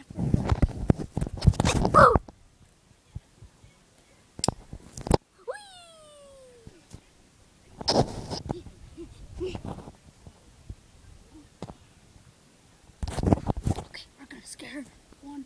Okay, we're gonna scare one.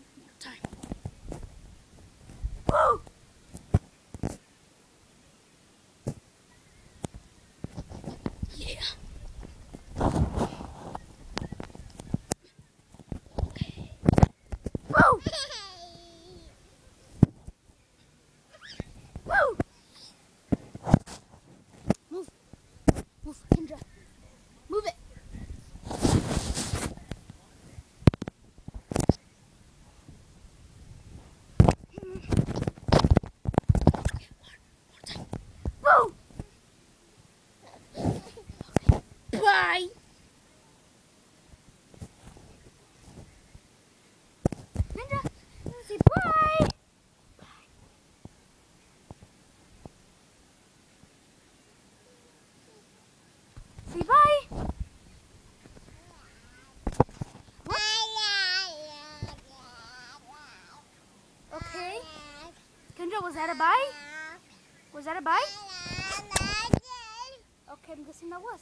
Angel, was that a bite? Was that a bite? Okay, I'm guessing that was.